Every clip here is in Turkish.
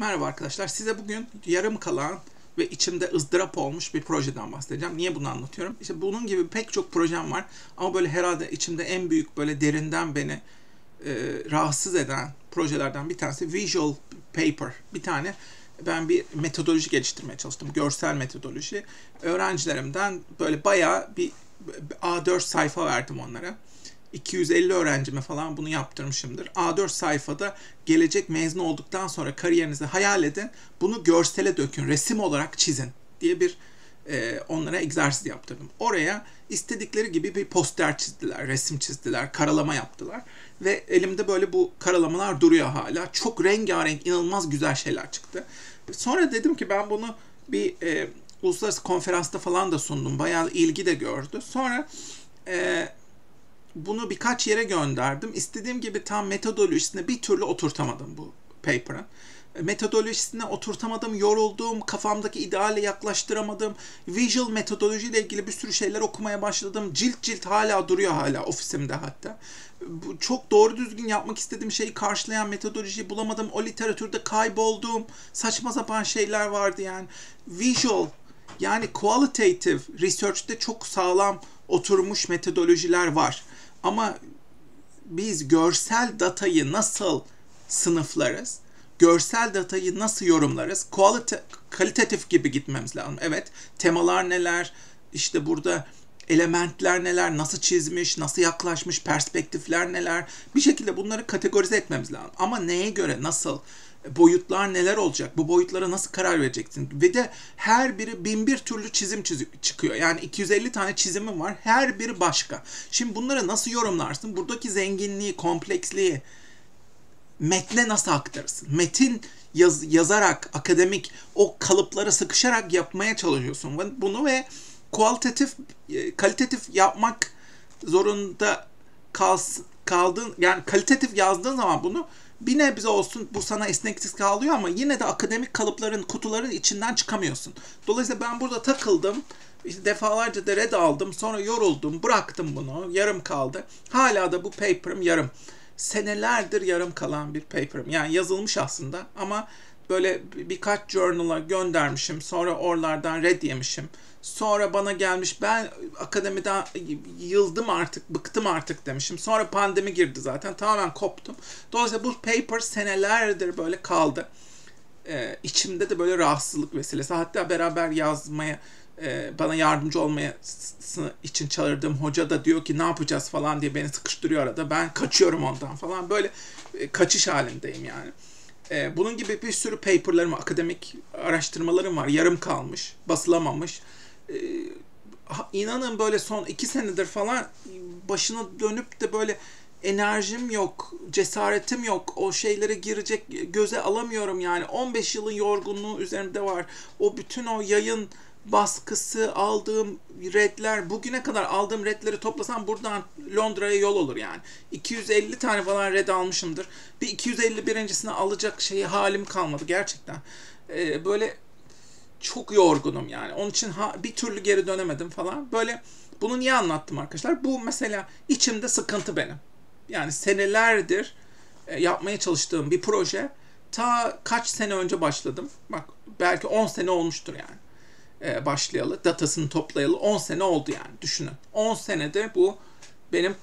Merhaba arkadaşlar. Size bugün yarım kalan ve içimde ızdırap olmuş bir projeden bahsedeceğim. Niye bunu anlatıyorum? İşte bunun gibi pek çok projem var. Ama böyle herhalde içimde en büyük böyle derinden beni e, rahatsız eden projelerden bir tanesi Visual Paper. Bir tane ben bir metodoloji geliştirmeye çalıştım. Görsel metodoloji. Öğrencilerimden böyle bayağı bir A4 sayfa verdim onlara 250 öğrencime falan bunu yaptırmışımdır. A4 sayfada gelecek mezun olduktan sonra kariyerinizi hayal edin. Bunu görsele dökün, resim olarak çizin diye bir e, onlara egzersiz yaptırdım. Oraya istedikleri gibi bir poster çizdiler, resim çizdiler, karalama yaptılar. Ve elimde böyle bu karalamalar duruyor hala. Çok rengarenk, inanılmaz güzel şeyler çıktı. Sonra dedim ki ben bunu bir e, uluslararası konferansta falan da sundum. Bayağı ilgi de gördü. Sonra e, bunu birkaç yere gönderdim. İstediğim gibi tam metodolojisine bir türlü oturtamadım bu paper'ın. Metodolojisine oturtamadım, yoruldum, kafamdaki ideale yaklaştıramadım. Visual metodoloji ile ilgili bir sürü şeyler okumaya başladım. Cilt cilt hala duruyor hala ofisimde hatta. Bu çok doğru düzgün yapmak istediğim şeyi karşılayan metodolojiyi bulamadım. O literatürde kayboldum. Saçma sapan şeyler vardı yani. Visual yani qualitative research'te çok sağlam oturmuş metodolojiler var. Ama biz görsel datayı nasıl sınıflarız? Görsel datayı nasıl yorumlarız? Quality, kalitatif gibi gitmemiz lazım. Evet, temalar neler? İşte burada elementler neler, nasıl çizmiş, nasıl yaklaşmış, perspektifler neler? Bir şekilde bunları kategorize etmemiz lazım. Ama neye göre, nasıl? Boyutlar neler olacak? Bu boyutlara nasıl karar vereceksin? Ve de her biri bin bir türlü çizim çıkıyor. Yani 250 tane çizimim var. Her biri başka. Şimdi bunları nasıl yorumlarsın? Buradaki zenginliği, kompleksliği metne nasıl aktarırsın? Metin yaz, yazarak, akademik o kalıplara sıkışarak yapmaya çalışıyorsun. Bunu ve kualitatif, e, kalitatif yapmak zorunda kalsın, kaldığın yani kalitatif yazdığın zaman bunu bir nebze olsun bu sana esneklik sağlıyor ama yine de akademik kalıpların, kutuların içinden çıkamıyorsun. Dolayısıyla ben burada takıldım. İşte defalarca da red aldım. Sonra yoruldum. Bıraktım bunu. Yarım kaldı. Hala da bu paper'ım yarım. Senelerdir yarım kalan bir paper'ım. Yani yazılmış aslında ama böyle birkaç journal'a göndermişim. Sonra oralardan red yemişim. Sonra bana gelmiş ben akademiden yıldım artık, bıktım artık demişim. Sonra pandemi girdi zaten. Tamamen koptum. Dolayısıyla bu paper senelerdir böyle kaldı. Ee, içimde de böyle rahatsızlık vesilesi. Hatta beraber yazmaya e, bana yardımcı olmaya için çağırdığım hoca da diyor ki ne yapacağız falan diye beni sıkıştırıyor arada. Ben kaçıyorum ondan falan. Böyle e, kaçış halindeyim yani. E, bunun gibi bir sürü paperlarım, akademik araştırmalarım var. Yarım kalmış, basılamamış. E, inanın böyle son iki senedir falan başına dönüp de böyle enerjim yok, cesaretim yok. O şeylere girecek göze alamıyorum yani. 15 yılın yorgunluğu üzerimde var. O bütün o yayın baskısı, aldığım redler, bugüne kadar aldığım redleri toplasam buradan Londra'ya yol olur yani. 250 tane falan red almışımdır. Bir 251'incisini alacak şeyi halim kalmadı gerçekten. Ee, böyle çok yorgunum yani. Onun için ha, bir türlü geri dönemedim falan. Böyle bunu niye anlattım arkadaşlar? Bu mesela içimde sıkıntı benim. Yani senelerdir e, yapmaya çalıştığım bir proje. Ta kaç sene önce başladım. Bak belki 10 sene olmuştur yani e, başlayalı, datasını toplayalı 10 sene oldu yani düşünün. 10 senedir bu benim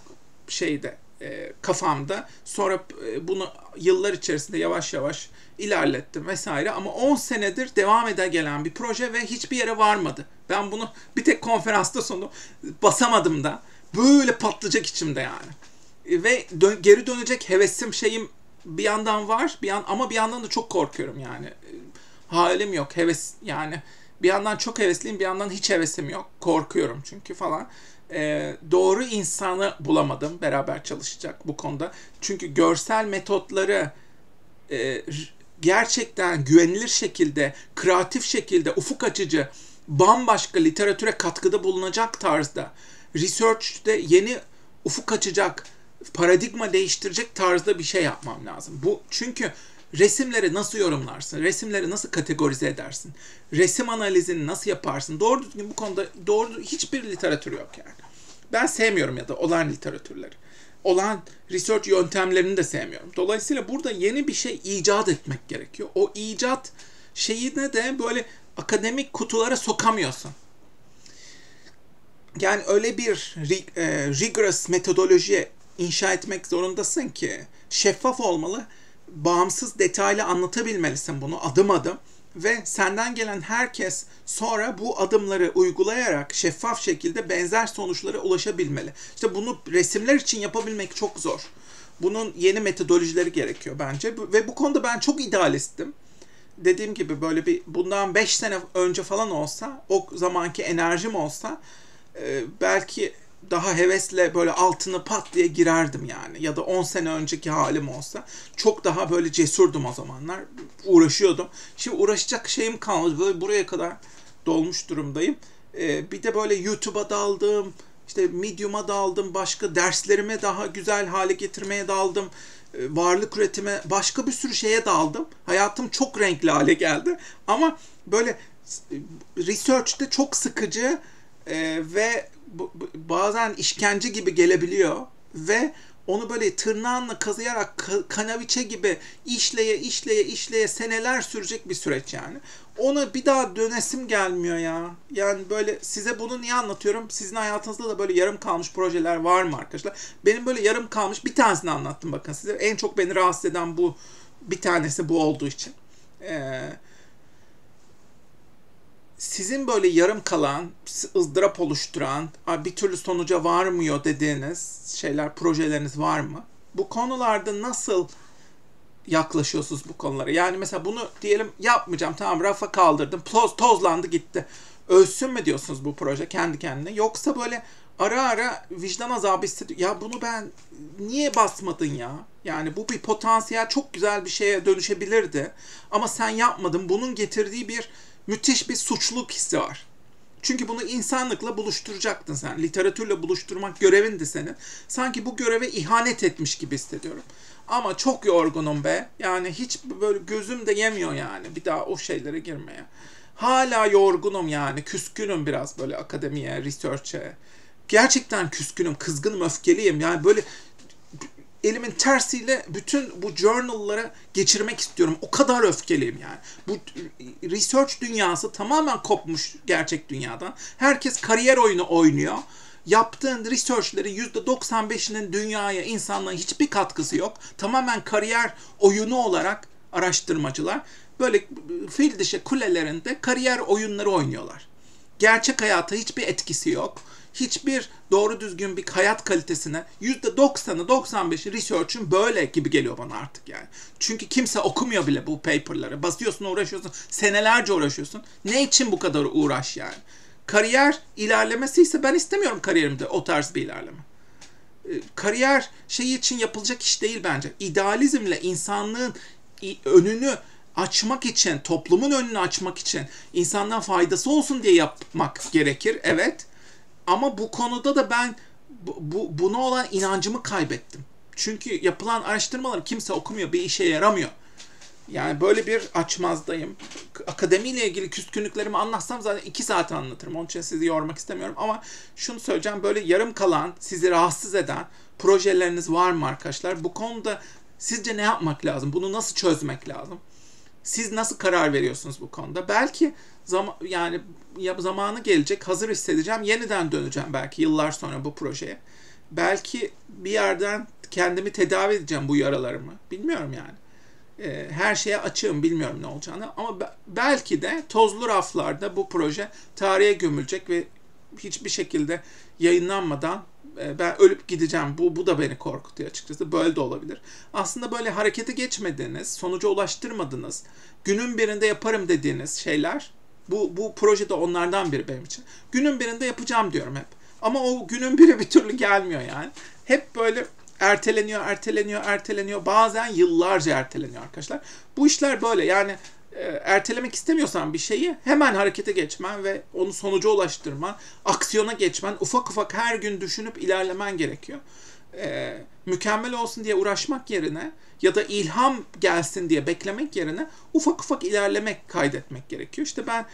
şeyde e, kafamda. Sonra e, bunu yıllar içerisinde yavaş yavaş ilerlettim vesaire ama 10 senedir devam eder gelen bir proje ve hiçbir yere varmadı. Ben bunu bir tek konferansta sonu basamadım da böyle patlayacak içimde yani. E, ve dö- geri dönecek hevesim şeyim bir yandan var bir yan ama bir yandan da çok korkuyorum yani. E, halim yok heves yani bir yandan çok hevesliyim bir yandan hiç hevesim yok. Korkuyorum çünkü falan. Ee, doğru insanı bulamadım beraber çalışacak bu konuda. Çünkü görsel metotları e, gerçekten güvenilir şekilde, kreatif şekilde, ufuk açıcı, bambaşka literatüre katkıda bulunacak tarzda, research'te yeni ufuk açacak, paradigma değiştirecek tarzda bir şey yapmam lazım. Bu çünkü Resimleri nasıl yorumlarsın? Resimleri nasıl kategorize edersin? Resim analizini nasıl yaparsın? Doğru düzgün bu konuda doğru hiçbir literatür yok yani. Ben sevmiyorum ya da olan literatürleri. olan research yöntemlerini de sevmiyorum. Dolayısıyla burada yeni bir şey icat etmek gerekiyor. O icat şeyine de böyle akademik kutulara sokamıyorsun. Yani öyle bir e, rigorous metodoloji inşa etmek zorundasın ki şeffaf olmalı, bağımsız detaylı anlatabilmelisin bunu adım adım ve senden gelen herkes sonra bu adımları uygulayarak şeffaf şekilde benzer sonuçlara ulaşabilmeli. İşte bunu resimler için yapabilmek çok zor. Bunun yeni metodolojileri gerekiyor bence ve bu konuda ben çok idealistim. Dediğim gibi böyle bir bundan 5 sene önce falan olsa, o zamanki enerjim olsa e, belki daha hevesle böyle altını pat diye girerdim yani. Ya da 10 sene önceki halim olsa çok daha böyle cesurdum o zamanlar. Uğraşıyordum. Şimdi uğraşacak şeyim kalmadı. Böyle buraya kadar dolmuş durumdayım. Ee, bir de böyle YouTube'a daldım. işte Medium'a daldım. Başka derslerime daha güzel hale getirmeye daldım. Ee, varlık üretime başka bir sürü şeye daldım. Hayatım çok renkli hale geldi. Ama böyle research'te çok sıkıcı e, ve bazen işkence gibi gelebiliyor ve onu böyle tırnağınla kazıyarak kanaviçe gibi işleye işleye işleye seneler sürecek bir süreç yani. Ona bir daha dönesim gelmiyor ya. Yani böyle size bunu niye anlatıyorum? Sizin hayatınızda da böyle yarım kalmış projeler var mı arkadaşlar? Benim böyle yarım kalmış bir tanesini anlattım bakın size. En çok beni rahatsız eden bu bir tanesi bu olduğu için. Eee sizin böyle yarım kalan, ızdırap oluşturan, bir türlü sonuca varmıyor dediğiniz şeyler, projeleriniz var mı? Bu konularda nasıl yaklaşıyorsunuz bu konulara? Yani mesela bunu diyelim yapmayacağım, tamam rafa kaldırdım, toz, tozlandı gitti. Ölsün mü diyorsunuz bu proje kendi kendine? Yoksa böyle ara ara vicdan azabı hissediyor. Ya bunu ben niye basmadın ya? Yani bu bir potansiyel çok güzel bir şeye dönüşebilirdi. Ama sen yapmadın. Bunun getirdiği bir müthiş bir suçluluk hissi var. Çünkü bunu insanlıkla buluşturacaktın sen. Literatürle buluşturmak görevindi senin. Sanki bu göreve ihanet etmiş gibi hissediyorum. Ama çok yorgunum be. Yani hiç böyle gözüm de yemiyor yani bir daha o şeylere girmeye. Hala yorgunum yani. Küskünüm biraz böyle akademiye, research'e. Gerçekten küskünüm, kızgınım, öfkeliyim. Yani böyle elimin tersiyle bütün bu journal'lara geçirmek istiyorum. O kadar öfkeliyim yani. Bu research dünyası tamamen kopmuş gerçek dünyadan. Herkes kariyer oyunu oynuyor. Yaptığın research'lerin %95'inin dünyaya, insanlığa hiçbir katkısı yok. Tamamen kariyer oyunu olarak araştırmacılar böyle fil dişi kulelerinde kariyer oyunları oynuyorlar. Gerçek hayata hiçbir etkisi yok hiçbir doğru düzgün bir hayat kalitesine %90'ı 95'i research'ın böyle gibi geliyor bana artık yani. Çünkü kimse okumuyor bile bu paper'ları. Basıyorsun uğraşıyorsun. Senelerce uğraşıyorsun. Ne için bu kadar uğraş yani? Kariyer ilerlemesi ise ben istemiyorum kariyerimde o tarz bir ilerleme. Ee, kariyer şeyi için yapılacak iş değil bence. İdealizmle insanlığın önünü açmak için, toplumun önünü açmak için, insandan faydası olsun diye yapmak gerekir. Evet. Ama bu konuda da ben bu, bu, buna olan inancımı kaybettim. Çünkü yapılan araştırmalar kimse okumuyor, bir işe yaramıyor. Yani böyle bir açmazdayım. Akademiyle ilgili küskünlüklerimi anlatsam zaten iki saat anlatırım. Onun için sizi yormak istemiyorum. Ama şunu söyleyeceğim. Böyle yarım kalan, sizi rahatsız eden projeleriniz var mı arkadaşlar? Bu konuda sizce ne yapmak lazım? Bunu nasıl çözmek lazım? Siz nasıl karar veriyorsunuz bu konuda? Belki zaman yani zamanı gelecek, hazır hissedeceğim, yeniden döneceğim belki yıllar sonra bu projeye. Belki bir yerden kendimi tedavi edeceğim bu yaralarımı. Bilmiyorum yani. Ee, her şeye açığım, bilmiyorum ne olacağını. Ama belki de tozlu raflarda bu proje tarihe gömülecek ve hiçbir şekilde yayınlanmadan e, ben ölüp gideceğim. Bu, bu da beni korkutuyor açıkçası. Böyle de olabilir. Aslında böyle harekete geçmediğiniz, sonuca ulaştırmadınız, günün birinde yaparım dediğiniz şeyler bu, bu projede onlardan biri benim için. Günün birinde yapacağım diyorum hep. Ama o günün biri bir türlü gelmiyor yani. Hep böyle erteleniyor, erteleniyor, erteleniyor. Bazen yıllarca erteleniyor arkadaşlar. Bu işler böyle yani e, ertelemek istemiyorsan bir şeyi hemen harekete geçmen ve onu sonuca ulaştırman, aksiyona geçmen, ufak ufak her gün düşünüp ilerlemen gerekiyor. Ee, mükemmel olsun diye uğraşmak yerine ya da ilham gelsin diye beklemek yerine ufak ufak ilerlemek, kaydetmek gerekiyor. İşte ben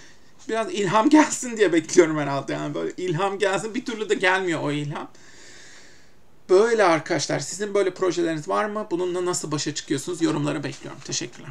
biraz ilham gelsin diye bekliyorum herhalde. Yani böyle ilham gelsin bir türlü de gelmiyor o ilham. Böyle arkadaşlar sizin böyle projeleriniz var mı? Bununla nasıl başa çıkıyorsunuz? Yorumları bekliyorum. Teşekkürler.